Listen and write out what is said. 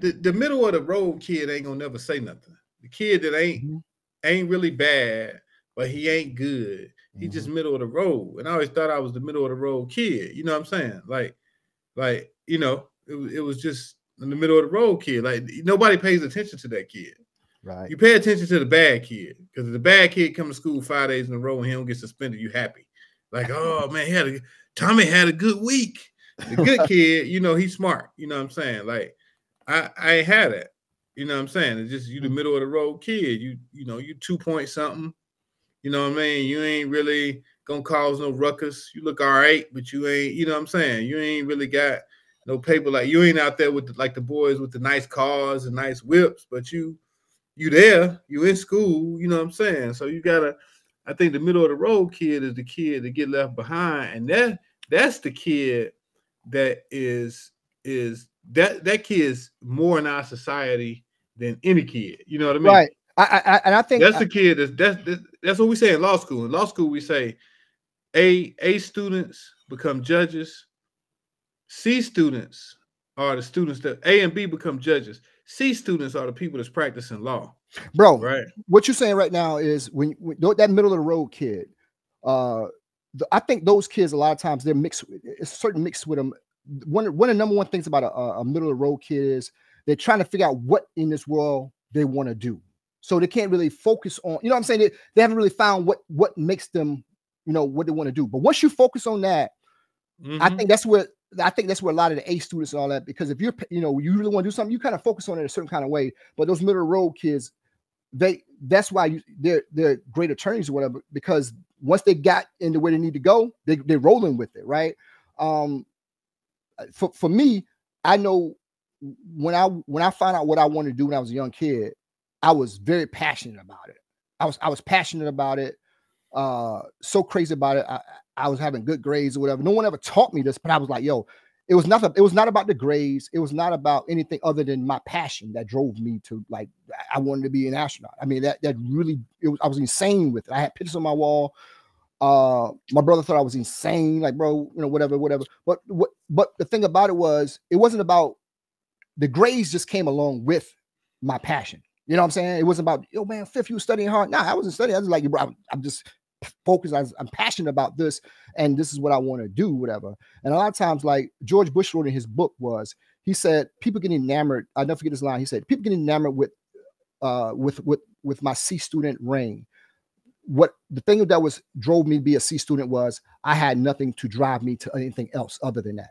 the, the middle of the road kid ain't gonna never say nothing. The kid that ain't mm-hmm. ain't really bad, but he ain't good. He mm-hmm. just middle of the road. And I always thought I was the middle of the road kid. You know what I'm saying? Like, like you know, it, it was just in the middle of the road kid. Like nobody pays attention to that kid. Right. You pay attention to the bad kid because if the bad kid come to school five days in a row and he don't get suspended, you happy. Like, oh man, he had a Tommy had a good week. The good kid, you know, he's smart. You know what I'm saying? Like, I I ain't had it. You know what I'm saying? It's just you the mm. middle of the road kid. You you know you two point something. You know what I mean? You ain't really gonna cause no ruckus. You look all right, but you ain't. You know what I'm saying? You ain't really got no paper like you ain't out there with the, like the boys with the nice cars and nice whips, but you you there. You in school. You know what I'm saying? So you gotta. I think the middle of the road kid is the kid that get left behind, and that that's the kid that is is that that kid is more in our society than any kid. You know what I mean? Right. I, I and I think that's the kid that's that's that's, that's what we say in law school. In law school, we say A A students become judges, C students are the students that A and B become judges. C students are the people that's practicing law. Bro, right. What you're saying right now is when, when that middle of the road kid, uh the, I think those kids a lot of times they're mixed. It's certain mixed with them. One one of the number one things about a, a middle of the road kid is they're trying to figure out what in this world they want to do. So they can't really focus on, you know what I'm saying? They, they haven't really found what what makes them, you know, what they want to do. But once you focus on that, mm-hmm. I think that's where I think that's where a lot of the A students and all that, because if you're, you know, you really want to do something, you kind of focus on it a certain kind of way. But those middle of road kids, they that's why you they're they're great attorneys or whatever, because once they got into where they need to go, they, they're rolling with it, right? Um for, for me, I know when I when I found out what I wanted to do when I was a young kid, I was very passionate about it. I was I was passionate about it, uh, so crazy about it. I, I was having good grades or whatever. No one ever taught me this, but I was like, yo, it was nothing. It was not about the grades. It was not about anything other than my passion that drove me to like I wanted to be an astronaut. I mean, that that really it was I was insane with it. I had pictures on my wall. Uh, my brother thought I was insane, like bro, you know, whatever, whatever. But what but the thing about it was it wasn't about the grades just came along with my passion. You know what I'm saying? It wasn't about, yo, man, fifth, you studying hard. Nah, I wasn't studying. I was like, bro, I'm, I'm just focused. I am passionate about this, and this is what I want to do, whatever. And a lot of times, like George Bush wrote in his book, was he said people get enamored. I never forget this line. He said people get enamored with, uh, with with with my C student ring. What the thing that was drove me to be a C student was I had nothing to drive me to anything else other than that.